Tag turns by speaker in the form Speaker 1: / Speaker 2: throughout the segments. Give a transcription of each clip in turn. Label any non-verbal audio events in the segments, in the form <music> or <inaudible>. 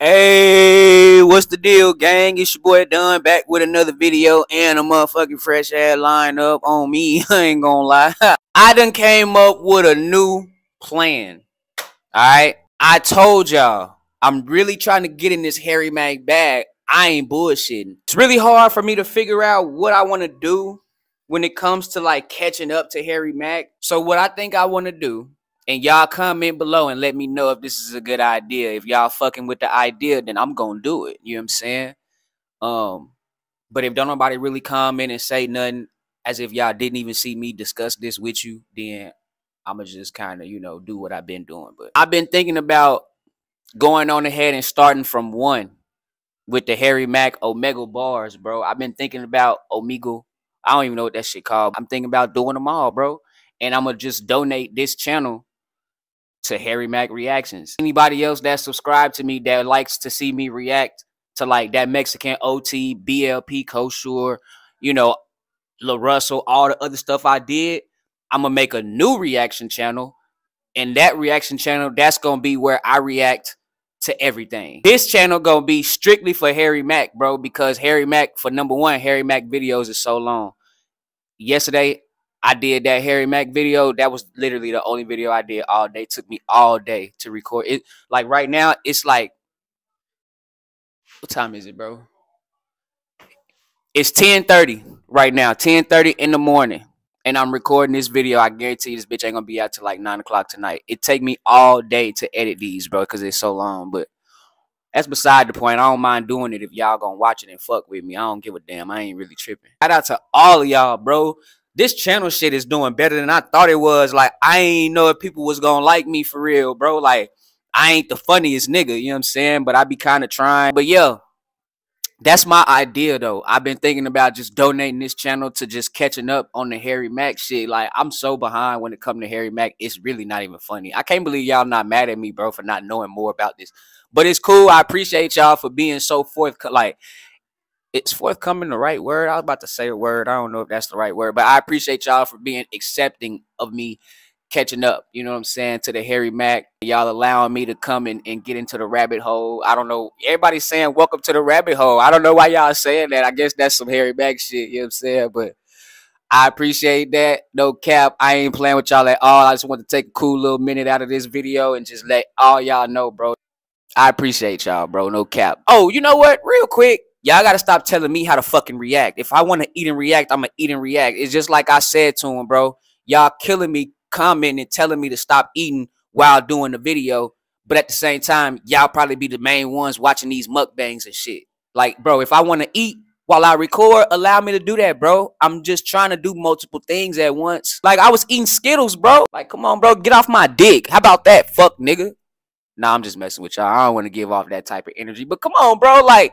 Speaker 1: Hey, what's the deal, gang? It's your boy Dunn back with another video and a motherfucking fresh ad line up on me. <laughs> I ain't gonna lie. <laughs> I done came up with a new plan. Alright? I told y'all I'm really trying to get in this Harry Mack bag. I ain't bullshitting. It's really hard for me to figure out what I want to do when it comes to like catching up to Harry Mack. So what I think I want to do and y'all comment below and let me know if this is a good idea. If y'all fucking with the idea, then I'm gonna do it. You know what I'm saying? Um, but if don't nobody really comment and say nothing as if y'all didn't even see me discuss this with you, then I'ma just kind of, you know, do what I've been doing. But I've been thinking about going on ahead and starting from one with the Harry Mack Omega bars, bro. I've been thinking about Omega. I don't even know what that shit called. I'm thinking about doing them all, bro. And I'm gonna just donate this channel to Harry Mack reactions. Anybody else that subscribed to me that likes to see me react to like that Mexican OT, BLP, Kosher, you know, La Russell, all the other stuff I did, I'm gonna make a new reaction channel. And that reaction channel, that's gonna be where I react to everything. This channel gonna be strictly for Harry Mack, bro, because Harry Mack, for number one, Harry Mack videos is so long. Yesterday, I did that Harry Mack video. That was literally the only video I did all day. It took me all day to record it. Like right now, it's like what time is it, bro? It's 10:30 right now. 10:30 in the morning. And I'm recording this video. I guarantee this bitch ain't gonna be out till like nine o'clock tonight. It take me all day to edit these, bro, because it's so long. But that's beside the point. I don't mind doing it if y'all gonna watch it and fuck with me. I don't give a damn. I ain't really tripping. Shout out to all of y'all, bro this channel shit is doing better than I thought it was. Like, I ain't know if people was gonna like me for real, bro. Like, I ain't the funniest nigga, you know what I'm saying? But I be kind of trying. But yeah, that's my idea though. I've been thinking about just donating this channel to just catching up on the Harry Mack shit. Like, I'm so behind when it comes to Harry Mack. It's really not even funny. I can't believe y'all not mad at me, bro, for not knowing more about this. But it's cool. I appreciate y'all for being so forth. Like, it's forthcoming the right word. I was about to say a word. I don't know if that's the right word, but I appreciate y'all for being accepting of me catching up. You know what I'm saying? To the Harry Mack. Y'all allowing me to come and, and get into the rabbit hole. I don't know. Everybody's saying welcome to the rabbit hole. I don't know why y'all saying that. I guess that's some Harry Mack shit. You know what I'm saying? But I appreciate that. No cap. I ain't playing with y'all at all. I just want to take a cool little minute out of this video and just let all y'all know, bro. I appreciate y'all, bro. No cap. Oh, you know what? Real quick y'all gotta stop telling me how to fucking react. If I want to eat and react, I'm gonna eat and react. It's just like I said to him, bro. Y'all killing me, commenting, and telling me to stop eating while doing the video. But at the same time, y'all probably be the main ones watching these mukbangs and shit. Like, bro, if I want to eat while I record, allow me to do that, bro. I'm just trying to do multiple things at once. Like, I was eating Skittles, bro. Like, come on, bro, get off my dick. How about that, fuck, nigga? Nah, I'm just messing with y'all. I don't want to give off that type of energy. But come on, bro, like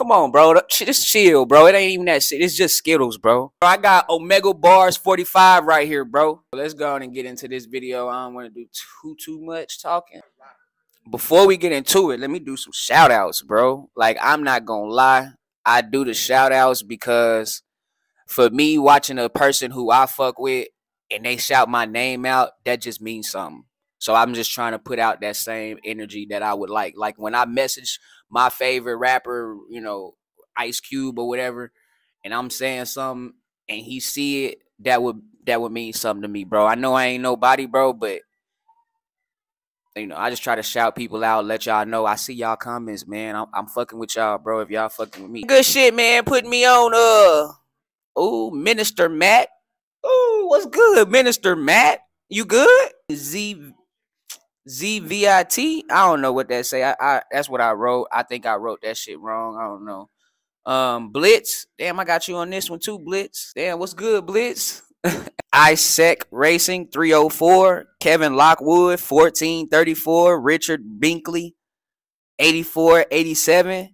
Speaker 1: Come on, bro. Just chill, bro. It ain't even that shit. It's just Skittles, bro. I got Omega Bars 45 right here, bro. Let's go on and get into this video. I don't want to do too, too much talking. Before we get into it, let me do some shout outs, bro. Like, I'm not going to lie. I do the shout outs because for me, watching a person who I fuck with and they shout my name out, that just means something. So I'm just trying to put out that same energy that I would like. Like when I message my favorite rapper, you know, Ice Cube or whatever, and I'm saying something and he see it, that would that would mean something to me, bro. I know I ain't nobody, bro, but you know, I just try to shout people out, let y'all know. I see y'all comments, man. I'm, I'm fucking with y'all, bro. If y'all fucking with me, good shit, man. Put me on, uh, oh, Minister Matt. Oh, what's good, Minister Matt? You good? Z ZVIT. I don't know what that say. I, I that's what I wrote. I think I wrote that shit wrong. I don't know. Um, Blitz. Damn, I got you on this one too, Blitz. Damn, what's good, Blitz? <laughs> Isaac Racing 304, Kevin Lockwood 1434, Richard Binkley 8487,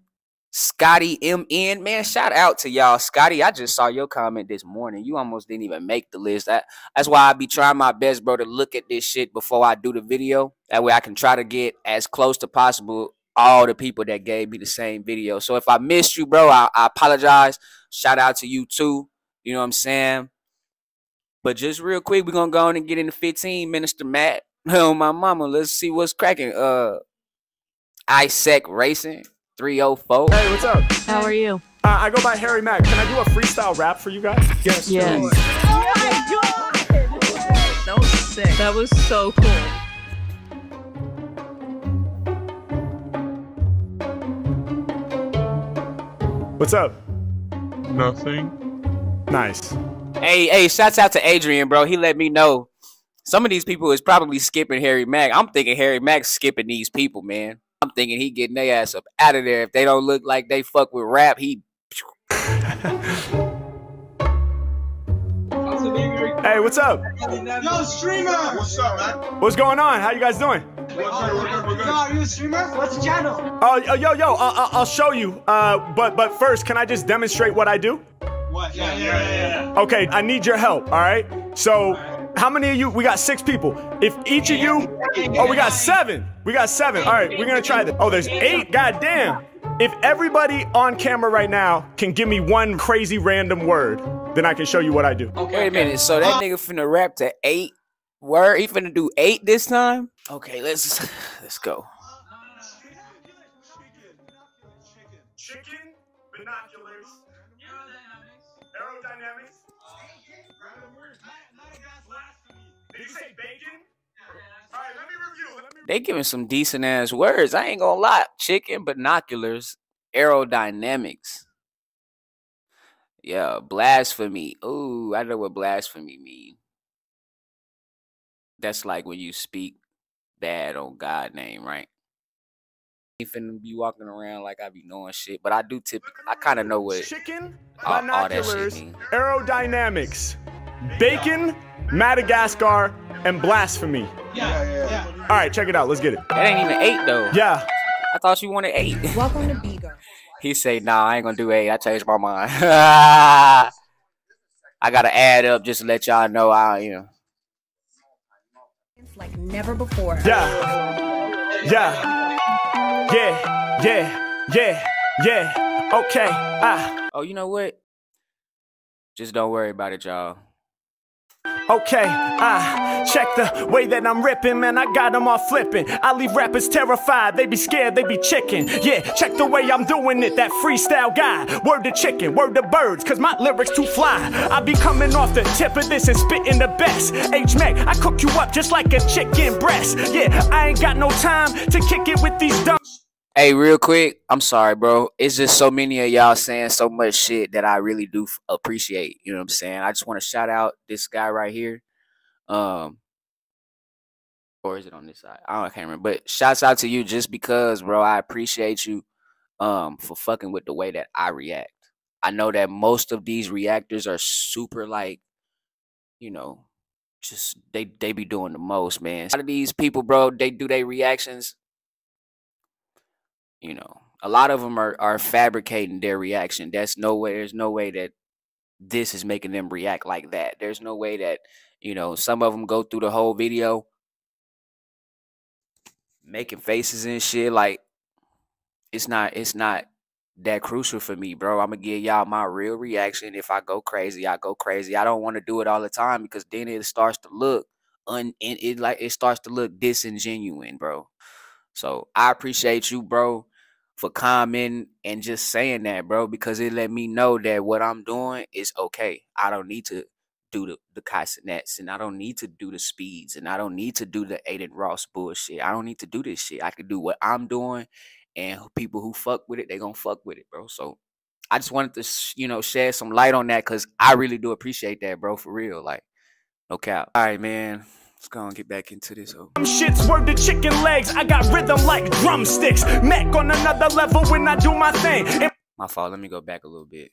Speaker 1: Scotty MN. Man, shout out to y'all. Scotty, I just saw your comment this morning. You almost didn't even make the list. That, that's why I be trying my best, bro, to look at this shit before I do the video. That way I can try to get as close to possible all the people that gave me the same video. So if I missed you, bro, I, I apologize. Shout out to you too. You know what I'm saying? But just real quick, we're gonna go on and get into 15, Minister Matt. <laughs> Oh my mama, let's see what's cracking. Uh Isaac Racing 304.
Speaker 2: Hey, what's up?
Speaker 3: How are you?
Speaker 2: Uh, I go by Harry Mack. Can I do a freestyle rap for you guys?
Speaker 4: Yes.
Speaker 3: Yes.
Speaker 4: sure.
Speaker 3: Oh my god! That was sick. That was so cool.
Speaker 2: What's up?
Speaker 4: Nothing.
Speaker 2: Nice.
Speaker 1: Hey, hey, shouts out to Adrian, bro. He let me know some of these people is probably skipping Harry Mack. I'm thinking Harry Mack's skipping these people, man. I'm thinking he getting their ass up out of there. If they don't look like they fuck with rap, he
Speaker 2: Hey, what's up?
Speaker 5: Yo, streamer! What's up, man?
Speaker 2: What's going on? How you guys doing?
Speaker 5: We're we're good, we're good. Yo, are you a streamer? What's the channel?
Speaker 2: Oh, yo, yo, yo, I- I- I'll show you. Uh, but but first, can I just demonstrate what I do?
Speaker 5: What? Yeah, yeah, yeah, yeah.
Speaker 2: Okay, I need your help. All right. So, how many of you? We got six people. If each of you, oh, we got seven. We got seven. All right, we're gonna try this. Oh, there's eight. God damn. If everybody on camera right now can give me one crazy random word, then I can show you what I do.
Speaker 1: Okay, Wait a minute. So that nigga finna rap to eight word. He finna do eight this time. Okay, let's let's go. They giving some decent ass words. I ain't gonna lie. Chicken, binoculars, aerodynamics. Yeah, blasphemy. Ooh, I know what blasphemy mean. That's like when you speak bad on God name, right? Ain't finna be walking around like I be knowing shit, but I do tip. I kind of know what.
Speaker 2: Chicken,
Speaker 1: all-
Speaker 2: binoculars, aerodynamics, bacon, Madagascar, and blasphemy.
Speaker 5: Yeah, yeah, yeah.
Speaker 2: All right, check it out. Let's get it.
Speaker 1: That ain't even eight though.
Speaker 2: Yeah.
Speaker 1: I thought you wanted eight.
Speaker 3: Welcome to Bigo.
Speaker 1: He say, "Nah, I ain't gonna do eight. I changed my mind. <laughs> I gotta add up just to let y'all know I, you know."
Speaker 3: Like never before.
Speaker 2: Yeah. Yeah. Yeah. Yeah. Yeah. Yeah. Okay. Ah.
Speaker 1: Oh, you know what? Just don't worry about it, y'all.
Speaker 2: Okay, ah, check the way that I'm ripping, man. I got them all flipping. I leave rappers terrified, they be scared, they be chicken. Yeah, check the way I'm doing it, that freestyle guy. Word to chicken, word to birds, cause my lyrics too fly. I be coming off the tip of this and spitting the best. H Mac, I cook you up just like a chicken breast. Yeah, I ain't got no time to kick it with these dumb.
Speaker 1: Hey, real quick, I'm sorry, bro. It's just so many of y'all saying so much shit that I really do appreciate. You know what I'm saying? I just want to shout out this guy right here. Um, or is it on this side? I, don't, I can't remember. But shouts out to you just because, bro. I appreciate you um for fucking with the way that I react. I know that most of these reactors are super like, you know, just they they be doing the most, man. A lot of these people, bro, they do their reactions you know a lot of them are are fabricating their reaction that's no way there's no way that this is making them react like that. There's no way that you know some of them go through the whole video making faces and shit like it's not it's not that crucial for me bro. I'm gonna give y'all my real reaction. If i go crazy i go crazy. I don't want to do it all the time because then it starts to look un and it like it starts to look disingenuine bro. So I appreciate you, bro, for commenting and just saying that, bro, because it let me know that what I'm doing is okay. I don't need to do the the Kai Cenats and I don't need to do the speeds and I don't need to do the Adin Ross bullshit. I don't need to do this shit. I can do what I'm doing and people who fuck with it, they gonna fuck with it, bro. So I just wanted to, you know, shed some light on that because I really do appreciate that, bro, for real. Like, no cap. All right, man. Let's go and get back into this. Oh.
Speaker 2: Shit's word to chicken legs. I got rhythm like drumsticks. Mac on another level when I do my thing.
Speaker 1: My fault. Let me go back a little bit.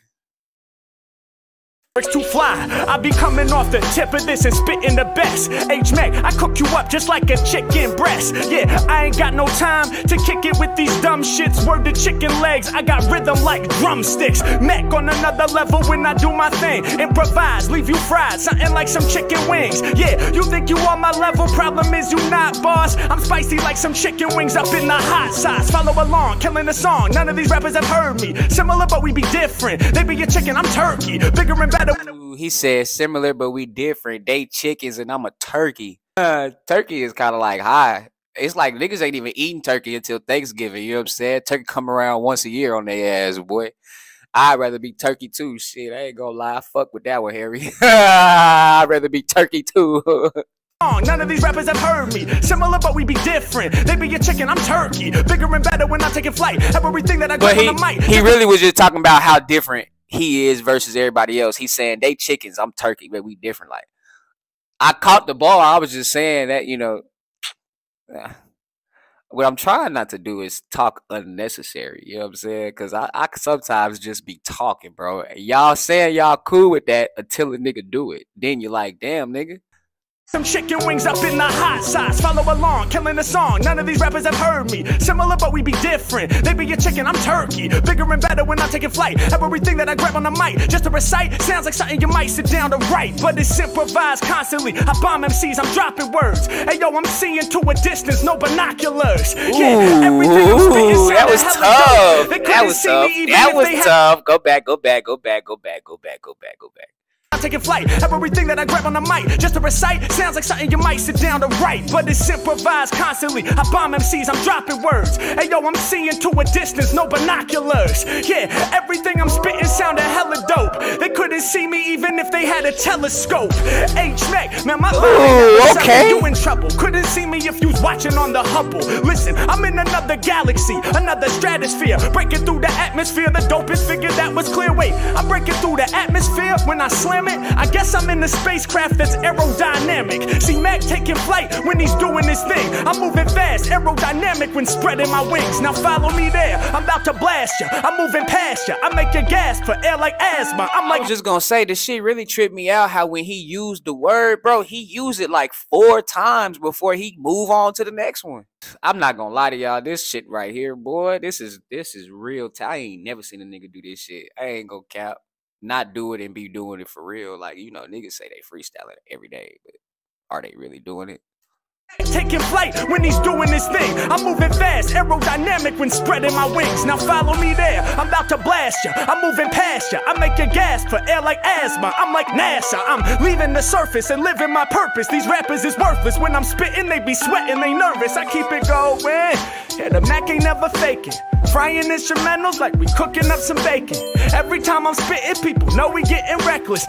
Speaker 2: Too fly. I be coming off the tip of this and spitting the best. H Mac, I cook you up just like a chicken breast. Yeah, I ain't got no time to kick it with these dumb shits. Word to chicken legs. I got rhythm like drumsticks. Mac on another level when I do my thing. Improvise, leave you fried, something like some chicken wings. Yeah, you think you on my level? Problem is you not, boss. I'm spicy like some chicken wings up in the hot sauce. Follow along, killing the song. None of these rappers have heard me. Similar, but we be different. They be a chicken, I'm turkey. Bigger and better.
Speaker 1: Ooh, he said similar, but we different. They chickens and I'm a turkey. Uh, turkey is kind of like high. it's like niggas ain't even eating turkey until Thanksgiving. You know what I'm saying? Turkey come around once a year on their ass, boy. I'd rather be turkey too. Shit, I ain't gonna lie. I fuck with that one, Harry. <laughs> I'd rather be turkey too. <laughs>
Speaker 2: None of these rappers have heard me. Similar, but we be different. They be a chicken, I'm turkey. Bigger and better when I'm taking flight. Everything that I grab on the mic.
Speaker 1: he really was just talking about how different he is versus everybody else. He's saying they chickens, I'm turkey, but we different. Like I caught the ball. I was just saying that, you know, <sighs> what I'm trying not to do is talk unnecessary. You know what I'm saying? Because I, I sometimes just be talking, bro. Y'all saying y'all cool with that until a nigga do it. Then you're like, damn, nigga.
Speaker 2: Some chicken wings up in the hot sauce. Follow along, killing the song. None of these rappers have heard me. Similar, but we be different. They be a chicken, I'm turkey. Bigger and better when I'm taking flight. Everything that I grab on the mic, just to recite, sounds like something you might sit down to write. But it's improvised constantly. I bomb MCs, I'm dropping words. Hey yo, I'm seeing to a distance, no binoculars. yeah, everything I'm spitting
Speaker 1: that was tough. That was tough. That was tough. Go back, go back, go back, go back, go back, go back, go back, go back.
Speaker 2: I'm taking flight. Everything that I grab on the mic, just to recite, sounds like something you might sit down to write. But it's improvised constantly. I bomb MCs, I'm dropping words. Hey yo, I'm seeing to a distance, no binoculars. Yeah, everything I'm spitting sounded hella dope. They couldn't see me even if they had a telescope. H Mac, man, my
Speaker 1: Ooh, okay.
Speaker 2: You in trouble. Couldn't see me if you was watching on the Hubble. Listen, I'm in another galaxy, another stratosphere. Breaking through the atmosphere, the dopest figure that was clear. Wait, I'm breaking through the atmosphere when I slam it. I guess I'm in the spacecraft that's aerodynamic. See Mac taking flight when he's doing his thing. I'm moving fast, aerodynamic when spreading my wings. Now follow me there. I'm about to blast ya. I'm moving past ya. I make you gasp for air like asthma. I'm
Speaker 1: I
Speaker 2: like
Speaker 1: was just gonna say this shit really tripped me out. How when he used the word, bro, he used it like four times before he move on to the next one. I'm not gonna lie to y'all. This shit right here, boy, this is this is real. T- I ain't never seen a nigga do this shit. I ain't gonna cap, not do it and be doing it for real. Like you know, niggas say they freestyling every day, but are they really doing it?
Speaker 2: Taking flight when he's doing his thing. I'm moving fast, aerodynamic when spreading my wings. Now follow me there. I'm about to blast ya. I'm moving past ya. I make you gasp for air like asthma. I'm like NASA. I'm leaving the surface and living my purpose. These rappers is worthless. When I'm spitting, they be sweating, they nervous. I keep it going. Yeah, the Mac ain't never faking. Frying instrumentals like we cooking up some bacon. Every time I'm spitting, people know we getting reckless.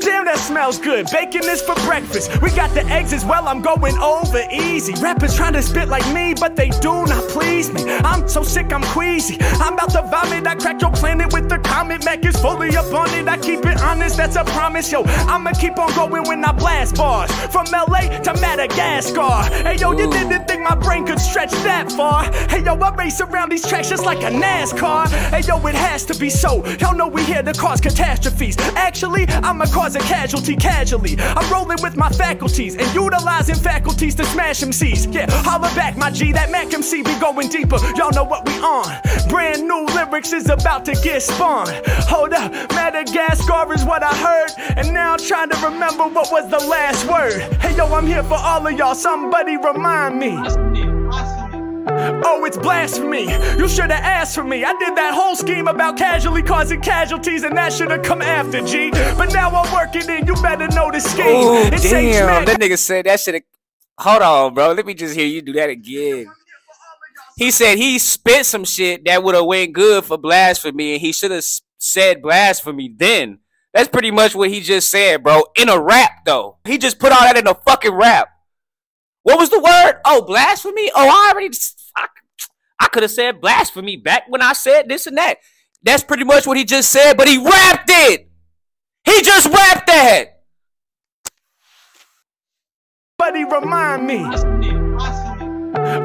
Speaker 2: Damn, that smells good. Bacon is for breakfast. We got the eggs as well. I'm going over easy. Rappers trying to spit like me, but they do not please me. I'm so sick, I'm queasy. I'm about to vomit. I crack your planet with the comet. Mac is fully up on it. I keep it honest, that's a promise. Yo, I'ma keep on going when I blast bars. From LA to Madagascar. Hey, yo, you didn't think my brain could stretch that far. Hey, yo, I race around these tracks just like a NASCAR. Hey, yo, it has to be so. Y'all know we here to cause catastrophes. Actually, I'ma cause a casualty casually. I'm rolling with my faculties and utilizing faculties to smash MCs. Yeah, holler back, my G. That Mac MC be going deeper. Y'all know what we on. Brand new lyrics is about to get spun. Hold up, Madagascar is what I heard. And now I'm trying to remember what was the last word. Hey, yo, I'm here for all of y'all. Somebody remind me. Oh, it's blasphemy. You should have asked for me. I did that whole scheme about casually causing casualties, and that should have come after, G. But now I'm working in, you better know the scheme.
Speaker 1: Oh
Speaker 2: It's
Speaker 1: damn! That nigga said that shit. Hold on, bro. Let me just hear you do that again. He said he spit some shit that would have went good for blasphemy, and he should have said blasphemy then. That's pretty much what he just said, bro. In a rap, though. He just put all that in a fucking rap. What was the word? Oh, blasphemy. Oh, I already. I, I could have said blasphemy back when I said this and that. That's pretty much what he just said, but he rapped it. He just rapped that.
Speaker 2: Somebody remind me.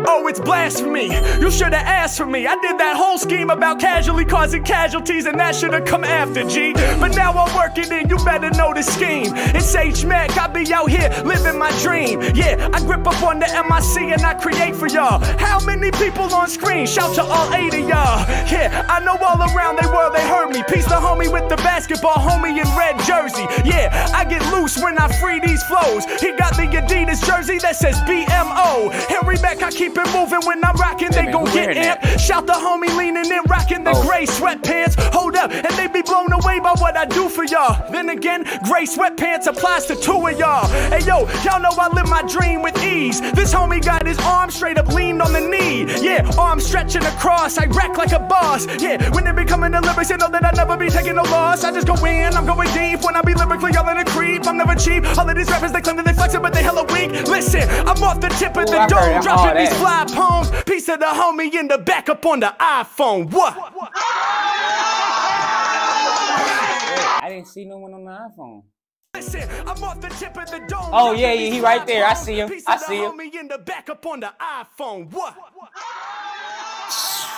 Speaker 2: Oh, it's blasphemy. You should have asked for me. I did that whole scheme about casually causing casualties, and that should have come after, G. But now I'm working in, you better know the scheme. It's H Mac, I be out here living my dream. Yeah, I grip up on the MIC and I create for y'all. How many people on screen? Shout to all eight of y'all. Yeah, I know all around they world they heard me. Peace the homie with the basketball, homie in red jersey. Yeah, I get loose when I free these flows. He got the Adidas jersey that says BMO. Henry back, I keep it moving when I'm rocking. They gon' get amped. Shout the homie leaning in, rocking the
Speaker 1: Oh.
Speaker 2: gray sweatpants. Blown away by what I do for y'all. Then again, gray sweatpants applies to two of y'all. Hey yo, y'all know I live my dream with ease. This homie got his arm straight up leaned on the knee. Yeah, arm stretching across, I wreck like a boss. Yeah, when they be coming to lyrics, you know that I never be taking no loss. I just go in, I'm going deep. When I be lyrically, y'all in a creep. I'm never cheap. All of these rappers, they claim that they flexing, but they hella weak. Listen, I'm off the tip of the
Speaker 1: I
Speaker 2: dome, dropping these fly poems. Piece of the homie in the back up on the iPhone. What?
Speaker 1: I didn't see no one on the iPhone.
Speaker 2: Listen, I'm off the tip of the dome.
Speaker 1: Oh, yeah, yeah, he right there. I see him. I see him.
Speaker 2: homie in the back up on the iPhone. What?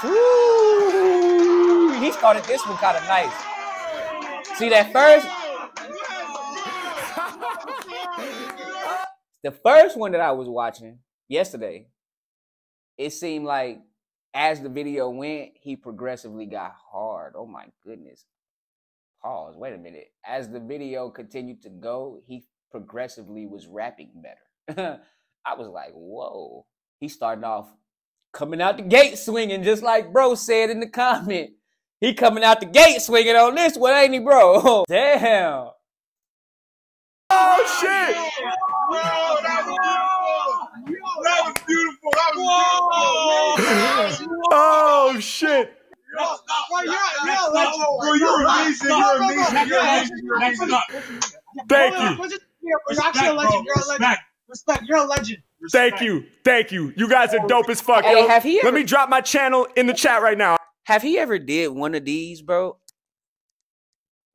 Speaker 1: Ooh, he started this one kind of nice. See that first? the first one that I was watching yesterday, it seemed like as the video went, he progressively got hard. Oh my goodness. Pause. Wait a minute. As the video continued to go, he progressively was rapping better. <laughs> I was like, whoa. He started off coming out the gate swinging, just like bro said in the comment. He coming out the gate swinging on this one, ain't he, bro? <laughs> Damn.
Speaker 2: Oh shit!
Speaker 5: Whoa, that was beautiful. That was beautiful. That was beautiful. <laughs>
Speaker 2: Oh shit!
Speaker 5: Bro, you're, you're a legend. Bro, you're amazing. You're amazing. You're amazing. You're amazing.
Speaker 2: Thank you.
Speaker 5: You're actually a legend. You're a legend. Respect. You're a legend.
Speaker 2: Thank you. Thank you. You guys are dope as fuck.
Speaker 1: Hey,
Speaker 2: yo.
Speaker 1: have he
Speaker 2: Let me drop my channel in the chat right now.
Speaker 1: Have he ever did one of these, bro?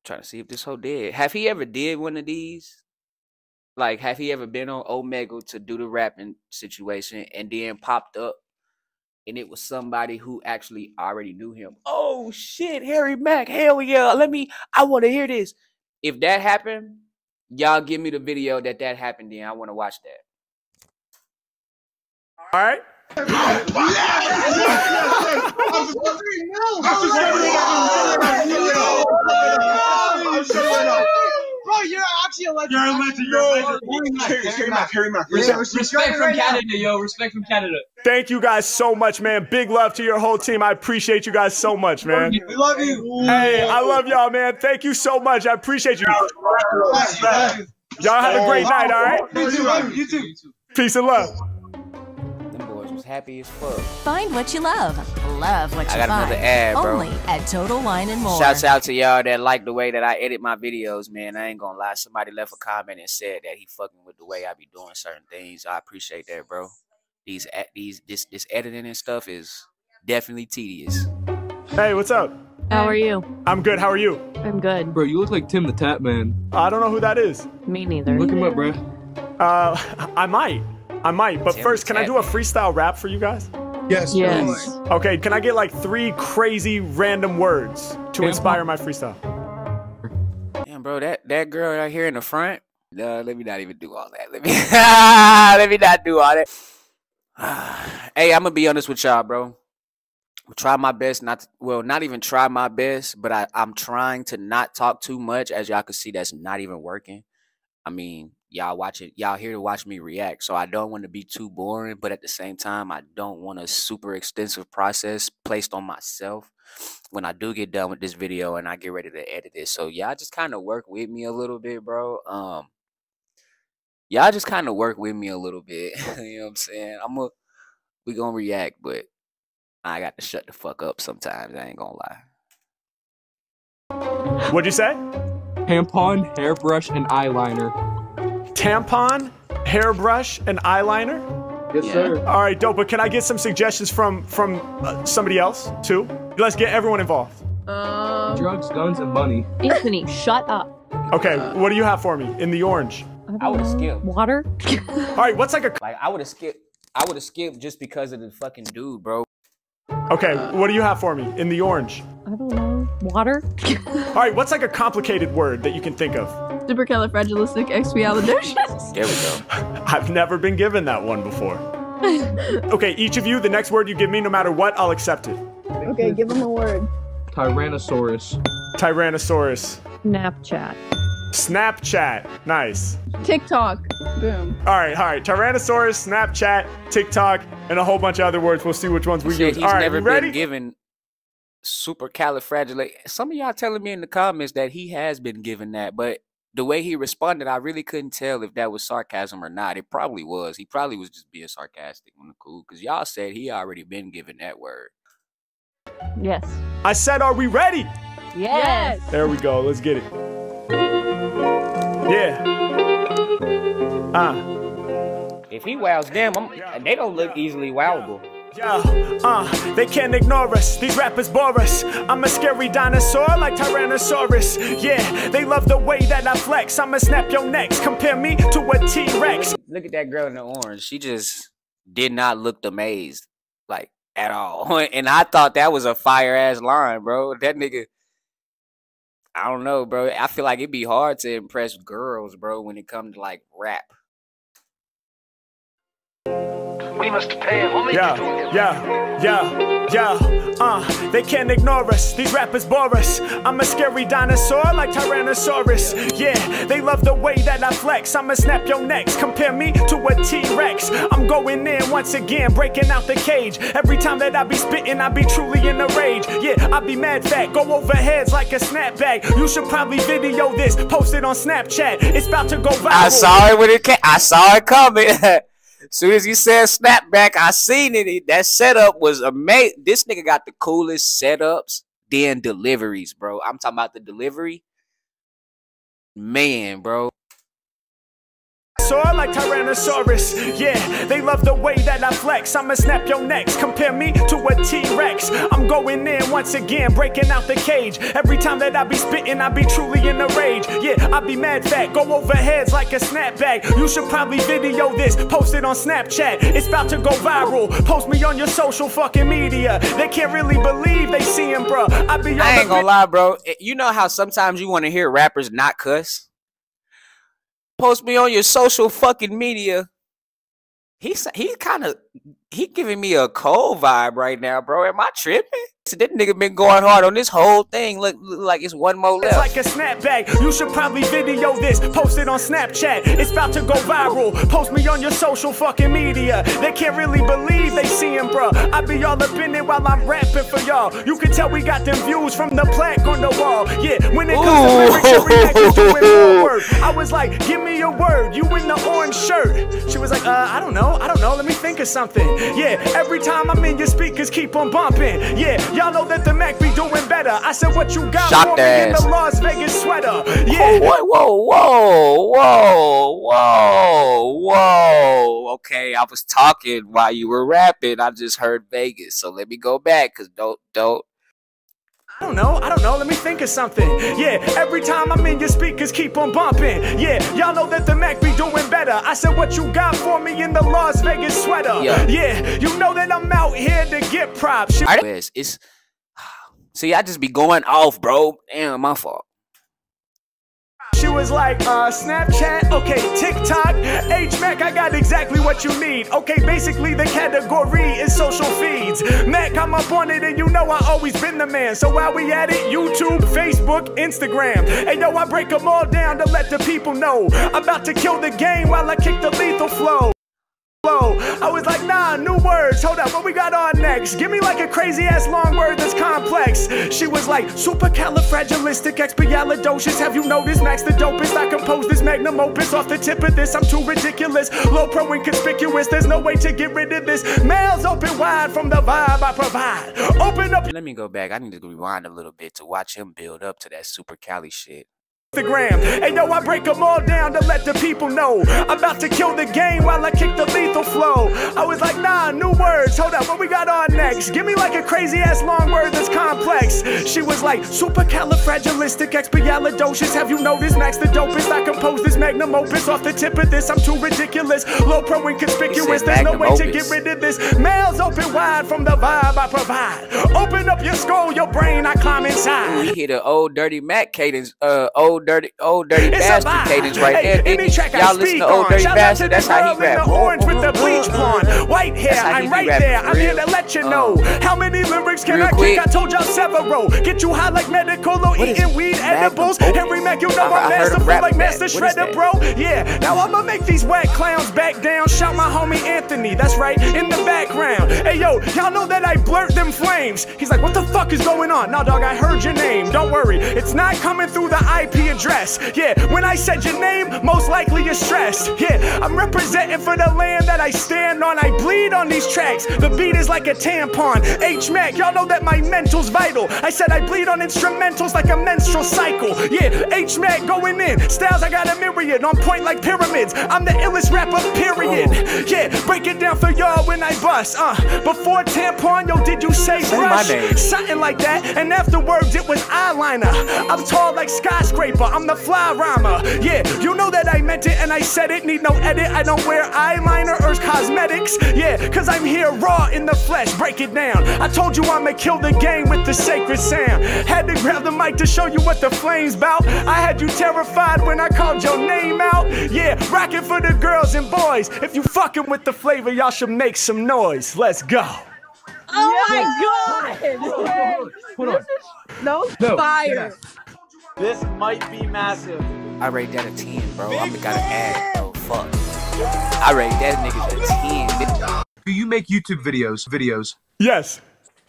Speaker 1: trying to see if this whole did. Have he ever did one of these? Like, have he ever been on Omega to do the rapping situation and then popped up and it was somebody who actually already knew him? Oh shit, Harry Mack, hell yeah! Let me. I want to hear this. If that happened, y'all give me the video that that happened. Then I want to watch that.
Speaker 2: All right.
Speaker 5: Actually a legend.
Speaker 6: You're a legend. You're a legend.
Speaker 5: Harry Mack, Harry Mack.
Speaker 6: Respect from Canada, yo. Respect from Canada.
Speaker 2: Thank you guys so much, man. Big love to your whole team. I appreciate you guys so much, man.
Speaker 5: We love you.
Speaker 2: Hey, I love y'all, man. Thank you so much. I appreciate you. Y'all have a great night, all right?
Speaker 5: You too. You too.
Speaker 2: Peace and love.
Speaker 1: Them boys was happy as fuck.
Speaker 7: Find what you love. Love what
Speaker 1: I
Speaker 7: you
Speaker 1: got
Speaker 7: find.
Speaker 1: another ad, bro.
Speaker 7: Only at Total Wine and More.
Speaker 1: Shouts out to y'all that like the way that I edit my videos, man. I ain't gonna lie. Somebody left a comment and said that he fucking with the way I be doing certain things. I appreciate that, bro. These these this this editing and stuff is definitely tedious.
Speaker 2: Hey, what's up?
Speaker 3: How are you?
Speaker 2: I'm good. How are you?
Speaker 3: I'm good.
Speaker 6: Bro, you look like Tim the Tatman.
Speaker 2: I don't know who that is.
Speaker 3: Me neither.
Speaker 6: Look him up, bro.
Speaker 2: Uh, <laughs> I might. I might. But first, can I do a freestyle rap for you guys?
Speaker 5: Yes.
Speaker 3: Yes.
Speaker 2: Okay, can I get like three crazy random words to inspire my freestyle?
Speaker 1: Damn, bro, that that girl right here in the front. No, let me not even do all that. Let me <laughs> let me not do all that. <sighs> hey, I'm gonna be honest with y'all, bro. I'm try my best not to, well, not even try my best, but I, I'm trying to not talk too much. As y'all can see, that's not even working. I mean, y'all watching, y'all here to watch me react, so I don't want to be too boring, but at the same time, I don't want a super extensive process placed on myself when I do get done with this video and I get ready to edit it. So y'all just kind of work with me a little bit, bro. Um, y'all just kind of work with me a little bit. <laughs> you know what I'm saying? I'm a we gonna react, but I got to shut the fuck up sometimes. I ain't gonna lie.
Speaker 2: What'd you say?
Speaker 6: Tampon, hairbrush, and eyeliner.
Speaker 2: Tampon, hairbrush, and eyeliner.
Speaker 6: Yes, sir.
Speaker 2: All right, dope. But can I get some suggestions from from uh, somebody else too? Let's get everyone involved.
Speaker 3: Um,
Speaker 6: Drugs, guns, and money.
Speaker 3: Anthony, shut up.
Speaker 2: Okay, what do you have for me in the orange?
Speaker 1: I would have skipped.
Speaker 3: Water? <laughs>
Speaker 2: All right, what's like a
Speaker 1: Like I would have skipped. I would have skipped just because of the fucking dude, bro.
Speaker 2: okay? What do you have for me in the orange?
Speaker 3: I don't know. Water?
Speaker 2: All right, what's like a complicated word that you can think of?
Speaker 3: Supercalifragilisticexpialidocious.
Speaker 1: There we go. <laughs>
Speaker 2: I've never been given that one before. <laughs> Okay, each of you, the next word you give me, no matter what, I'll accept it.
Speaker 3: okay, give him a word.
Speaker 6: Tyrannosaurus.
Speaker 2: Tyrannosaurus.
Speaker 3: Snapchat.
Speaker 2: Snapchat. Nice.
Speaker 3: TikTok. Boom.
Speaker 2: All right, all right. Tyrannosaurus, Snapchat, TikTok, and a whole bunch of other words. We'll see which ones we
Speaker 1: Shit,
Speaker 2: use.
Speaker 1: he's
Speaker 2: All right,
Speaker 1: never
Speaker 2: you ready?
Speaker 1: been given supercalifragilistic. Some of y'all telling me in the comments that he has been given that, but the way he responded, I really couldn't tell if that was sarcasm or not. It probably was. He probably was just being sarcastic on the cool because y'all said he already been given that word.
Speaker 3: Yes.
Speaker 2: I said, are we ready?
Speaker 3: Yes.
Speaker 2: There we go. Let's get it. Yeah. Uh.
Speaker 1: If he wows them, I'm, they don't look easily wowable.
Speaker 2: Yeah, uh, they can't ignore us. These rappers bore us. I'm a scary dinosaur like Tyrannosaurus. Yeah, they love the way that I flex. I'ma snap your necks. Compare me to a T Rex.
Speaker 1: Look at that girl in the orange. She just did not look amazed, like at all. <laughs> And I thought that was a fire ass line, bro. That nigga. I don't know, bro. I feel like it'd be hard to impress girls, bro, when it comes to like rap.
Speaker 8: We must pay homage
Speaker 2: Yeah,
Speaker 8: to him.
Speaker 2: yeah, yeah, yeah. Uh, they can't ignore us. These rappers bore us. I'm a scary dinosaur like Tyrannosaurus. Yeah, they love the way that I flex. I'ma snap your necks. Compare me to a T Rex. I'm going in once again, breaking out the cage. Every time that I be spitting, I be truly in a rage. Yeah, I be mad fat, go over heads like a snapback. You should probably video this, post it on Snapchat. It's about to go viral.
Speaker 1: I saw it when it came. I saw it coming. <laughs> soon as you said snapback, I seen it. That setup was amazing. This nigga got the coolest setups, then deliveries, bro. I'm talking about the delivery. Man, bro.
Speaker 2: Soar like Tyrannosaurus. Yeah, they love the way that I flex. I'ma snap your necks. Compare me to a T Rex. I'm going in once again, breaking out the cage. Every time that I be spitting, I be truly in a rage. Yeah, I be mad fat, go over heads like a snapback. You should probably video this, post it on Snapchat. It's about to go viral. Post me on your social fucking media. They can't really believe they see him, bro. I be on
Speaker 1: I ain't gonna lie, bro. You know how sometimes you want to hear rappers not cuss? Post me on your social fucking media. He's he kind of he giving me a cold vibe right now, bro. Am I tripping? That nigga been going hard on this whole thing. Look, look like it's one more
Speaker 2: It's like a snapback. You should probably video this, post it on Snapchat. It's about to go viral. Post me on your social fucking media. They can't really believe they see him, bro. I be all up in it while I'm rapping for y'all. You can tell we got them views from the plaque on the wall. Yeah, when it comes to lyrics, every neck is doing more work. I was like, give me a word. You in the orange shirt. She was like, uh, I don't know. I don't know. Let me think of something. Yeah, every time I'm in your speakers, keep on bumping. Yeah, y'all know that the Mac be doing better. I said, what you got for me in the Las Vegas sweater? Yeah.
Speaker 1: whoa, whoa, whoa, whoa, whoa, whoa. Okay, I was talking while you were rapping. I just heard Vegas, so let me go back, cause don't, don't.
Speaker 2: I don't know, I don't know, let me think of something. Yeah, every time I'm in your speakers, keep on bumping. Yeah, y'all know that the Mac be doing better. I said, what you got for me in the Las Vegas sweater?
Speaker 1: Yeah.
Speaker 2: Yeah, you know that I'm out here to get props.
Speaker 1: I it's, it's <sighs> see, I just be going off, bro. Damn, my fault.
Speaker 2: She was like, uh, Snapchat, okay, TikTok, H-Mac, I got exactly what you need. Okay, basically the category is social feeds. Mac, I'm up on it and you know I always been the man. So while we at it, YouTube, Facebook, Instagram. And yo, I break them all down to let the people know. I'm about to kill the game while I kick the lethal flow. Flow. I was like, nah, new words. Hold up, what we got on next? Give me like a crazy ass long word that's complex. She was like, supercalifragilisticexpialidocious. Have you noticed Max the dopest? I composed this magnum opus off the tip of this. I'm too ridiculous, low pro inconspicuous. There's no way to get rid of this. Mouths open wide from the vibe I provide. Open up
Speaker 1: Let me go back. I need to rewind a little bit to watch him build up to that Super Cali shit.
Speaker 2: Instagram. Hey yo, I break them all down to let the people know. I'm about to kill the game while I kick the lethal flow. I was like, nah, new words. Hold up, what we got on next? Give me like a crazy ass long word that's complex. She was like, supercalifragilisticexpialidocious. Have you noticed Max the dopest? I composed this magnum opus off the tip of this. I'm too ridiculous, low pro inconspicuous. There's no way to get rid of this. Mouths open wide from the vibe I provide. Open up your skull, your brain, I climb inside.
Speaker 1: he hit an old dirty Mac cadence, uh, old dirty, old dirty
Speaker 2: It's
Speaker 1: bastard cadence right
Speaker 2: hey,
Speaker 1: there.
Speaker 2: Any track
Speaker 1: Y'all
Speaker 2: speak
Speaker 1: listen to old dirty
Speaker 2: Shout
Speaker 1: bastard.
Speaker 2: to
Speaker 1: That's how he rap.
Speaker 2: the orange with the bleach blonde, white hair.
Speaker 1: That's how he
Speaker 2: I'm right there. I'm here to let you know uh-huh. how many lyrics can I kick. I told y'all several. Get you high like medical or eating weed edibles.
Speaker 1: Magnum?
Speaker 2: Henry Mac, you know I'm masterful like. Master Shredder, bro. Yeah, now I'ma make these whack clowns back down. Shout my homie Anthony, that's right, in the background. Hey yo, y'all know that I blurt them flames. He's like, what the fuck is going on? Nah, dog, I heard your name. Don't worry, it's not coming through the IP address. Yeah, when I said your name, most likely you're stressed. Yeah, I'm representing for the land that I stand on. I bleed on these tracks. The beat is like a tampon. H Mac, y'all know that my mental's vital. I said I bleed on instrumentals like a menstrual cycle. Yeah, H Mac going in. Styles, I got a myriad on point like pyramids. I'm the illest rapper, period. Yeah, break it down for y'all when I bust. Uh, before tampon, yo, did you say
Speaker 1: Say
Speaker 2: brush? Something like that. And afterwards, it was eyeliner. I'm tall like skyscraper. I'm the fly rhymer. Yeah, you know that I meant it and I said it. Need no edit. I don't wear eyeliner or cosmetics. Yeah, cause I'm here raw in the flesh. Break it down. I told you I'ma kill the game with the sacred sound. Had to grab the mic to show you what the flames bout. I had you terrified when I called your name out. Yeah, rocking for the girls and boys. If you fucking with the flavor, y'all should make some noise. Let's go.
Speaker 3: Oh my god!
Speaker 6: Hold on.
Speaker 3: No,
Speaker 6: No.
Speaker 3: fire.
Speaker 9: This might be massive.
Speaker 1: I rate that a 10, bro. I'm gotta add, bro. Fuck. I rate that nigga a 10.
Speaker 10: Do you make YouTube videos? Videos.
Speaker 2: Yes.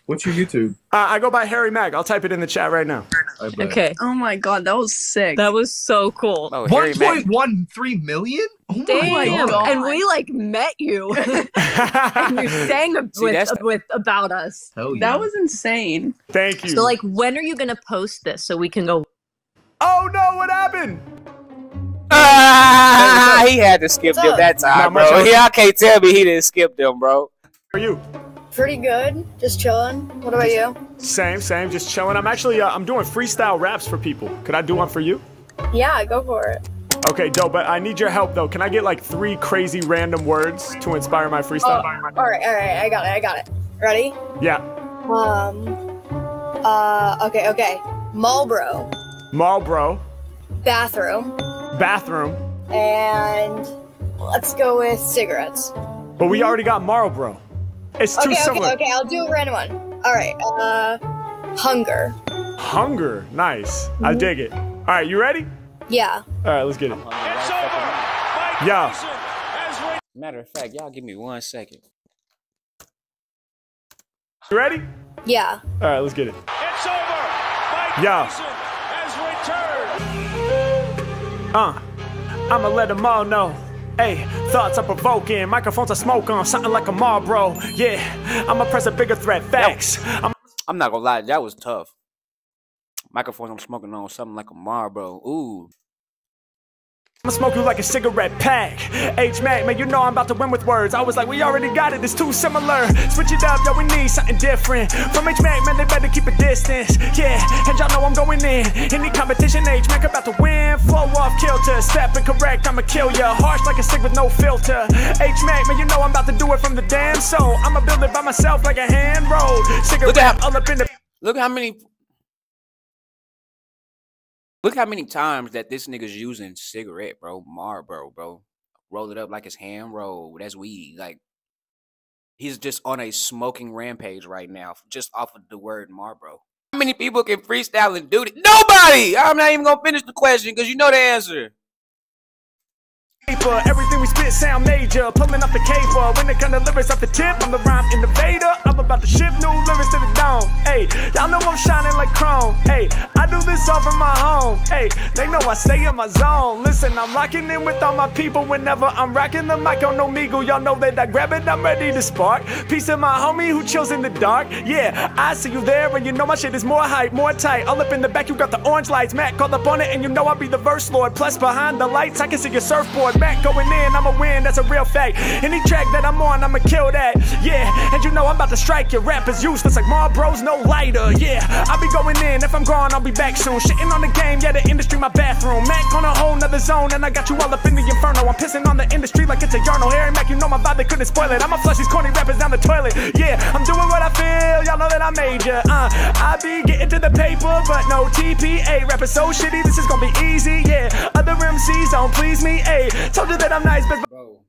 Speaker 6: What's your YouTube?
Speaker 2: Uh, I go by Harry Mack. I'll type it in the chat right now.
Speaker 3: Okay,
Speaker 11: Oh my god, that was sick.
Speaker 3: that was so cool.
Speaker 1: Oh,
Speaker 10: 1.13 million? Oh my
Speaker 3: Damn,
Speaker 10: God.
Speaker 3: and we like <laughs> met you, <laughs> and you sang
Speaker 1: See,
Speaker 3: with,
Speaker 1: that's-
Speaker 3: with about us.
Speaker 10: Hell yeah.
Speaker 11: that was insane.
Speaker 2: Thank you.
Speaker 3: So like, when are you gonna post this so we can go?
Speaker 2: Oh no, what happened?
Speaker 1: Ah, he had to skip them that time, bro. Y'all can't tell me he didn't skip them, bro.
Speaker 2: How are you?
Speaker 12: Pretty good. Just chilling. What about you?
Speaker 2: Same, same. Just chilling. I'm actually, uh, I'm doing freestyle raps for people. Could I do one for you?
Speaker 12: Yeah, go for it.
Speaker 2: Okay, dope. But I need your help though. Can I get like three crazy random words to inspire my freestyle?
Speaker 12: all right, all right. I got it. I got it. Ready?
Speaker 2: Yeah.
Speaker 12: Um. Uh. Okay. Okay. Marlboro.
Speaker 2: Marlboro,
Speaker 12: Bathroom.
Speaker 2: bathroom.
Speaker 12: And let's go with cigarettes.
Speaker 2: But we already got Marlboro. It's too
Speaker 12: Okay. Okay.
Speaker 2: similar.
Speaker 12: Okay. I'll do a random one. All right. Uh. Hunger.
Speaker 2: Hunger. Nice. I dig it. All right, you ready?
Speaker 12: Yeah.
Speaker 2: All right, let's get it. Yeah.
Speaker 1: Matter of fact, y'all give me one second.
Speaker 2: You ready?
Speaker 12: Yeah.
Speaker 2: All right, let's get it.
Speaker 5: It's over. Mike
Speaker 2: Yeah.
Speaker 5: Tyson has returned.
Speaker 2: Uh, I'ma let them all know. Hey, thoughts are provoking, microphones are smoke on, something like a Marlboro. Yeah, I'ma press a bigger threat. Facts. I'm
Speaker 1: I'm not gonna lie, that was tough. Microphones I'm smoking on something like a Marlboro. Ooh.
Speaker 2: I'ma smoke you like a cigarette pack. H Mac, man, you know I'm about to win with words. I was like, we already got it, it's too similar. Switch it up, yo, we need something different. From H Mac, man, they better keep a distance. Yeah, and y'all know I'm going in. Any competition, H Mac about to win. Flow off kilter, step incorrect, I'ma kill ya. Harsh like a stick with no filter. H Mac, man, you know I'm about to do it from the damn soul. I'ma build it by myself like a hand roll. Cigarette
Speaker 1: at-
Speaker 2: all up in the.
Speaker 1: Look how many Look how many times that this nigga's using cigarette, bro. Marlboro, bro. Roll it up like it's hand roll. That's weed. Like he's just on a smoking rampage right now, just off of the word Marlboro. How many people can freestyle and do it? Nobody! I'm not even gonna finish the question because you know the answer.
Speaker 2: Everything we spit sound major. Pulling up the caper. When it come to lyrics off the tip, I'm the rhyme innovator. I'm about to ship new lyrics to the dome. Hey, y'all know I'm shining like chrome. Hey, I do this all from my home. Hey, they know I stay in my zone. Listen, I'm locking in with all my people whenever I'm rocking the mic on Omegle. Y'all know that I grab it, I'm ready to spark. Piece of my homie who chills in the dark. Yeah, I see you there, and you know my shit is more hype, more tight. All up in the back, you got the orange lights. Matt called up on it, and you know I'll be the verse lord. Plus, behind the lights, I can see your surfboard. Matt going in, I'ma win, that's a real fact. Any track that I'm on, I'ma kill that. Yeah, and you know I'm about to strike your rap is useless like Marlboro's no lighter. Yeah, I'll be going in. If I'm gone, I'll be back soon. Shitting on the game, yeah, the industry, my bathroom. Mac on a whole nother zone, and I got you all up in the inferno. I'm pissing on the industry like it's a yarno. Harry Mack, you know my vibe, they couldn't spoil it. I'ma flush these corny rappers down the toilet. Yeah, I'm doing what I feel, y'all know that I'm major. Uh, I be getting to the paper, but no TPA. Rapping so shitty, this is gonna be easy. Yeah, other MCs don't please me. Hey, told you that I'm nice, but.
Speaker 1: Bro,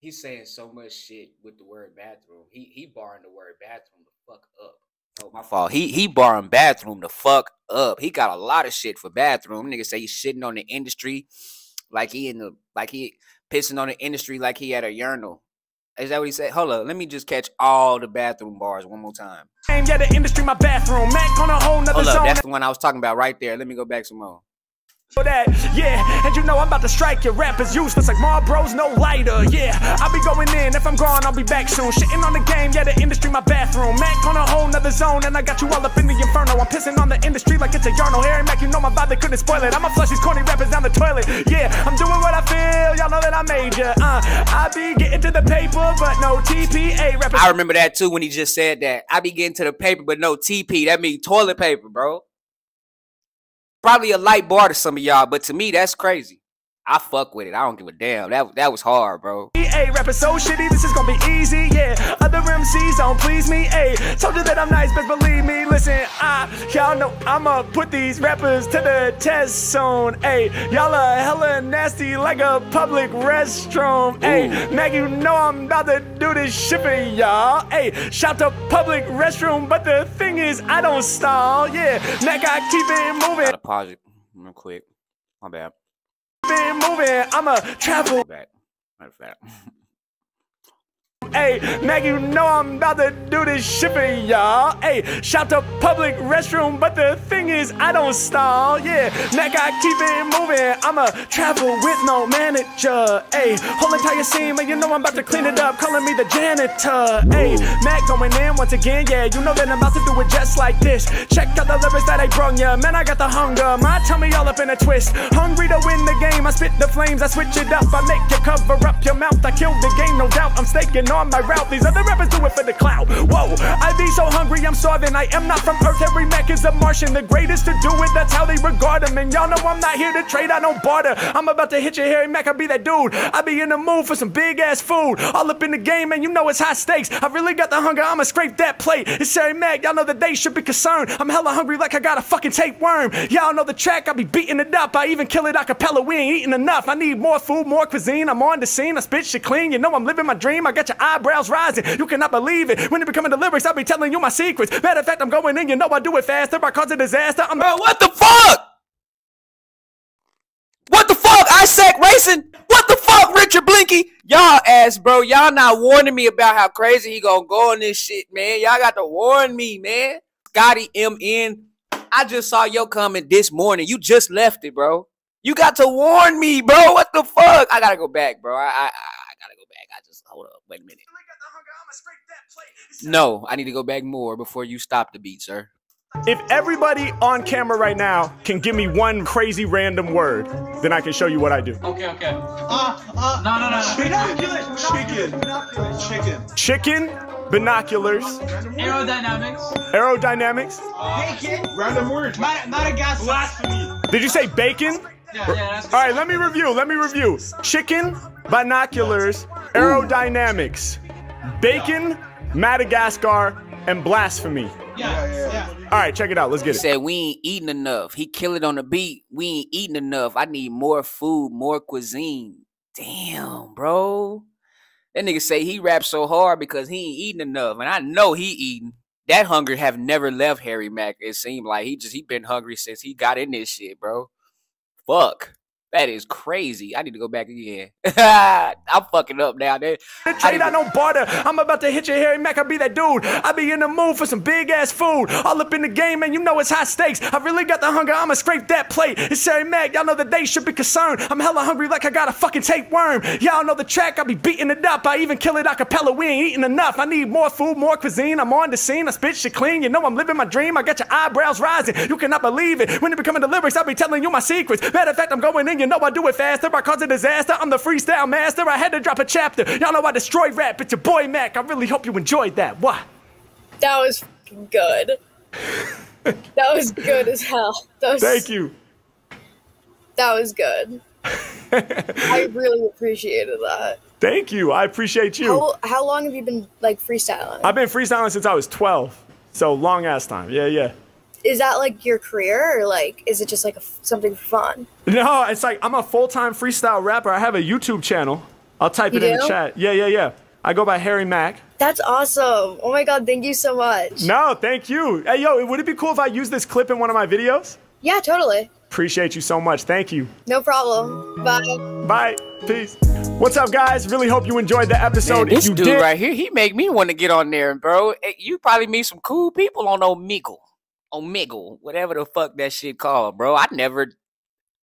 Speaker 1: he's saying so much shit with the word bathroom. He he barring the word bathroom the fuck up. So Oh, my fault. He he borrowing bathroom the fuck up. He got a lot of shit for bathroom. Nigga say he's shitting on the industry, like he in the like he pissing on the industry like he had a urinal. Is that what he said? Hold up, let me just catch all the bathroom bars one more time.
Speaker 2: Yeah, the industry, my bathroom. Mac on a whole nother
Speaker 1: Hold up,
Speaker 2: zone.
Speaker 1: that's the one I was talking about right there. Let me go back some more.
Speaker 2: For that, yeah, and you know I'm about to strike your rappers useless like Marlboro's no lighter. Yeah, I'll be going in. If I'm gone, I'll be back soon. Shitting on the game, yeah, the industry, my bathroom. Mac on a whole nother zone, and I got you all up in the inferno. I'm pissing on the industry like it's a yarno. Harry Mack, you know my vibe, they couldn't spoil it. I'ma flush these corny rappers down the toilet. Yeah, I'm doing what I feel. Y'all know that I major. Uh, I be getting to the paper, but no TPA rappers.
Speaker 1: I remember that too when he just said that. I be getting to the paper, but no TP. That means toilet paper, bro. Probably a light bar to some of y'all, but to me, that's crazy. I fuck with it. I don't give a damn. That that was hard, bro.
Speaker 2: Hey, rapping so shitty, this is gonna be easy, yeah. Other MCs don't please me, hey. Told you that I'm nice, but believe me, listen, I, y'all know I'ma put these rappers to the test soon, hey. Y'all are hella nasty like a public restroom, hey. Mack, you know I'm about to do this shit for y'all, hey. Shout to public restroom, but the thing is, I don't stall, yeah. Mack, I keep it moving.
Speaker 1: Gotta pause it real quick. My bad.
Speaker 2: Moving, I'ma travel.
Speaker 1: Back. Matter of fact. <laughs>
Speaker 2: Hey, Mack, you know I'm about to do this for y'all. Hey, shout to public restroom, but the thing is, I don't stall. Yeah, Mack, I keep it moving. I'ma travel with no manager. Hey, whole entire scene, man, you know I'm about to clean it up, calling me the janitor. Hey, Mack going in once again. Yeah, you know that I'm about to do it just like this. Check out the lyrics that I brung ya. Man, I got the hunger. My tummy all up in a twist. Hungry to win the game. I spit the flames, I switch it up. I make you cover up your mouth. I kill the game, no doubt. I'm staking on my route. These other rappers do it for the clout. Whoa, I be so hungry, I'm starving. I am not from Earth. Harry Mack is a Martian. The greatest to do it, that's how they regard him. And y'all know I'm not here to trade, I don't barter. I'm about to hit your Harry Mack, I be that dude. I be in the mood for some big ass food. All up in the game, and you know it's high stakes. I really got the hunger, I'ma scrape that plate. It's Harry Mack, y'all know that they should be concerned. I'm hella hungry like I got a fucking tapeworm. Y'all know the track, I be beating it up. I even kill it a cappella, we ain't eating enough. I need more food, more cuisine. I'm on the scene, I spit shit clean. You know I'm living my dream. I got your eyebrows rising. You cannot believe it. When it becoming the lyrics, I'll be telling you my secrets. Matter of fact, I'm going in, you know I do it faster. I cause a disaster. I'm
Speaker 1: Bro, what the fuck? What the fuck? Isaac Racing? What the fuck, Richard Blinky? Y'all ass, bro. Y'all not warning me about how crazy he gonna go on this shit, man. Y'all got to warn me, man. Scotty MN. I just saw your comment this morning. You just left it, bro. You got to warn me, bro. What the fuck? I gotta go back, bro. I I, I I gotta go back. I just hold up. Wait a minute. No, I need to go back more before you stop the beat, sir.
Speaker 2: If everybody on camera right now can give me one crazy random word, then I can show you what I do.
Speaker 9: Okay, okay. Uh, uh, no, no, no.
Speaker 5: Chicken. Chicken. Chicken.
Speaker 2: Chicken, binoculars,
Speaker 9: Aerodynamics.
Speaker 2: aerodynamics.
Speaker 9: Bacon.
Speaker 5: Random words.
Speaker 9: Ma- Madagascar.
Speaker 5: Blasphemy.
Speaker 2: Did you say bacon?
Speaker 9: Yeah, yeah,
Speaker 2: All right, let me review. Let me review. Chicken, binoculars, aerodynamics, bacon, Madagascar, and blasphemy.
Speaker 9: Yeah, yeah.
Speaker 2: All right, check it out. Let's
Speaker 1: He
Speaker 2: get it.
Speaker 1: said we ain't eating enough. He kill it on the beat. We ain't eating enough. I need more food, more cuisine. Damn, bro. That nigga say he raps so hard because he ain't eating enough, and I know he eating. That hunger have never left Harry Mack. It seemed like he just he been hungry since he got in this shit, bro. Fuck. That is crazy. I need to go back again. <laughs> I'm fucking up now. That
Speaker 2: Trade, I don't barter. I'm about to hit your Harry Mack. I be that dude. I be in the mood for some big ass food. All up in the game, man. you know it's high stakes. I really got the hunger. I'ma scrape that plate. It's Harry Mack. Y'all know that they should be concerned. I'm hella hungry like I got a fucking tapeworm. Y'all know the track. I be beating it up. I even kill it a cappella. We ain't eating enough. I need more food, more cuisine. I'm on the scene. I spit shit clean. You know I'm living my dream. I got your eyebrows rising. You cannot believe it. When it becoming the lyrics, I'll be telling you my secrets. Matter of fact, I'm going in. You know I do it faster. I cause a disaster. I'm the freestyle master. I had to drop a chapter. Y'all know I destroy rap. It's your boy Mack. I really hope you enjoyed that. What?
Speaker 12: That was good. <laughs> that was good as hell. Was,
Speaker 2: Thank you.
Speaker 12: That was good. <laughs> I really appreciated that.
Speaker 2: Thank you. I appreciate you.
Speaker 12: How, how long have you been like freestyling?
Speaker 2: I've been freestyling since I was 12. So long ass time. Yeah, yeah.
Speaker 12: Is that like your career or like is it just like a, something for fun?
Speaker 2: No, it's like I'm a full time freestyle rapper. I have a YouTube channel. I'll type
Speaker 12: You
Speaker 2: it in the chat. Yeah, yeah, yeah. I go by Harry Mack.
Speaker 12: That's awesome. Oh my god, thank you so much.
Speaker 2: No, thank you. Hey, yo, would it be cool if I use this clip in one of my videos?
Speaker 12: Yeah, totally.
Speaker 2: Appreciate you so much. Thank you.
Speaker 12: No problem. Bye.
Speaker 2: Bye. Peace. What's up, guys? Really hope you enjoyed the episode.
Speaker 1: Man, this
Speaker 2: if you
Speaker 1: dude
Speaker 2: did,
Speaker 1: right here, he make me want to get on there, bro. You probably meet some cool people on Omegle, Omegle, whatever the fuck that shit called, bro. I never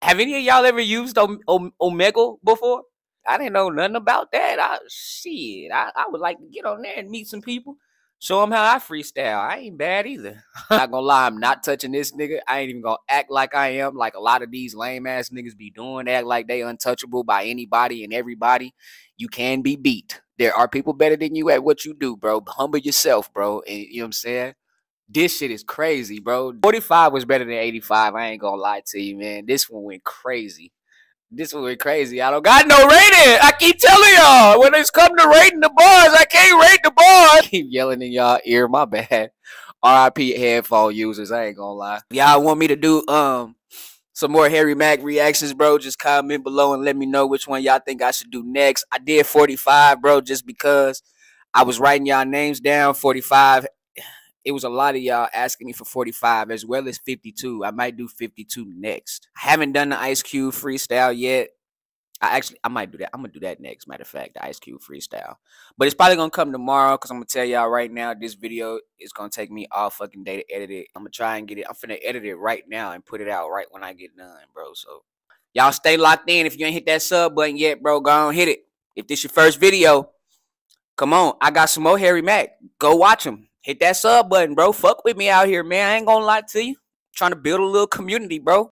Speaker 1: have any of y'all ever used Om- Om- Omegle before. I didn't know nothing about that. I shit, I, I would like to get on there and meet some people. Show them how I freestyle. I ain't bad either. I'm <laughs> not gonna lie, I'm not touching this nigga. I ain't even gonna act like I am, like a lot of these lame ass niggas be doing, act like they untouchable by anybody and everybody. You can be beat. There are people better than you at what you do, bro. Humble yourself, bro. And you know what I'm saying? This shit is crazy, bro. 45 was better than 85. I ain't gonna lie to you, man. This one went crazy. This one went crazy. I don't got no rating. I keep telling y'all when it's come to rating the bars, I can't rate the bars. <laughs> keep yelling in y'all ear. My bad. RIP headphone users. I ain't gonna lie. Y'all want me to do um some more Harry Mack reactions, bro? Just comment below and let me know which one y'all think I should do next. I did 45, bro, just because I was writing y'all names down. 45 it was a lot of y'all asking me for 45 as well as 52. I might do 52 next. I haven't done the Ice Cube freestyle yet. I actually I might do that. I'm gonna do that next. Matter of fact, the Ice Cube freestyle. But it's probably gonna come tomorrow because I'm gonna tell y'all right now this video is gonna take me all fucking day to edit it. I'm gonna try and get it. I'm finna edit it right now and put it out right when I get done, bro. So y'all stay locked in. If you ain't hit that sub button yet, bro, go on hit it. If this your first video, come on. I got some more Harry Mack. Go watch him. Hit that sub button, bro. Fuck with me out here, man. I ain't gonna lie to you. trying to build a little community, bro.